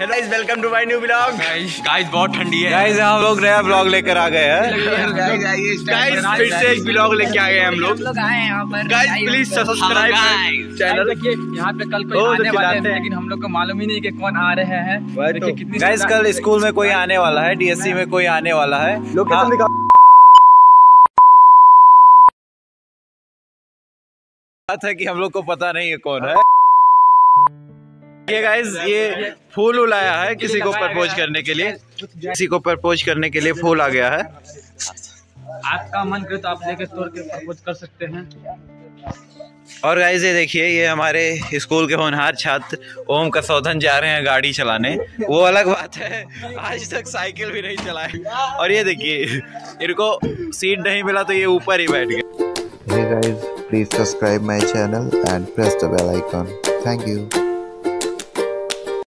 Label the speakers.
Speaker 1: Hello guys welcome to my new blog
Speaker 2: guys बहुत ठंडी है।
Speaker 1: गाइस हम लोग नया ब्लॉग लेकर आ गए हैं। गाइस फिर से एक ब्लॉग लेके आ गए हम लोग। गाइस प्लीज़ सब्सक्राइब चैनल
Speaker 3: देखिए यहाँ पे कल कोई
Speaker 1: तो
Speaker 3: आने वाले हैं लेकिन हम लोग को मालूम ही नहीं कि कौन आ रहे हैं।
Speaker 1: गाइस कल स्कूल में कोई आने वाला है डीएससी में कोई आने वाला है। बात है कि हम लोग को पता नहीं है कौन है। ये गाइस ये फूल उलाया है किसी को प्रपोज करने के लिए। किसी को प्रपोज करने के लिए फूल आ गया है।
Speaker 3: आपका मन करे तो आप लेके तोड़ के प्रपोज कर सकते हैं।
Speaker 1: और गाइस ये देखिए ये हमारे स्कूल के होनहार छात्र ओम का सौधन जा रहे हैं गाड़ी चलाने। वो अलग बात है आज तक साइकिल भी नहीं चलाए। और ये देखिए इनको सीट नहीं मिला तो ये ऊपर ही बैठ गए।
Speaker 4: Hey guys, please subscribe my channel and press the bell icon. Thank you.